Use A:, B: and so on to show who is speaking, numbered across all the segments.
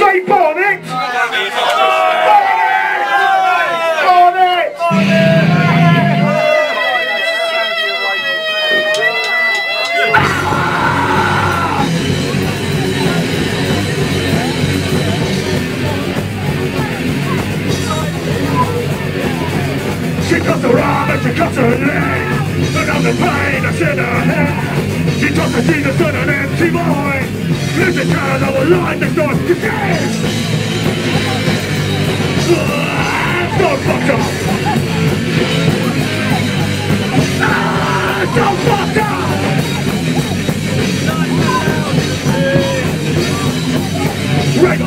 A: say Barnett! She cuts her arm and she cuts her leg. Another pain uh-huh. that's in her head She doesn't see the sun and she Behind the door! Yes! Don't fuck up! Ah, don't fuck up!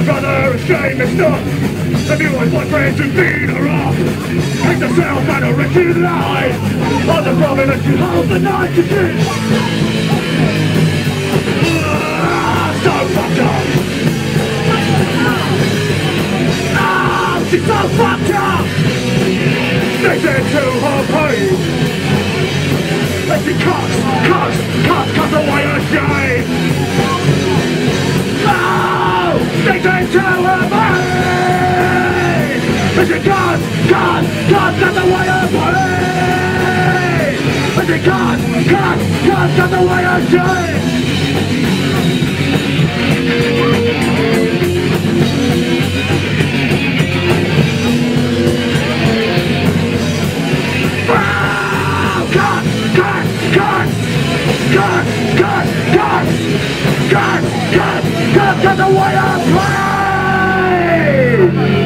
A: Brother, shame is not Everyone's like friends who feed her off Take the sound by the wretched lie On the prominent you hold the night to kiss she's so fucked up! They into her pain! And she cuts, cuts, cuts, cuts away her shame No! They into her pain! And she cuts, cuts, cuts, cuts away her pain And she cuts, cuts, cuts, cuts away her shame Cut! Cut! Cut! The wire! I play!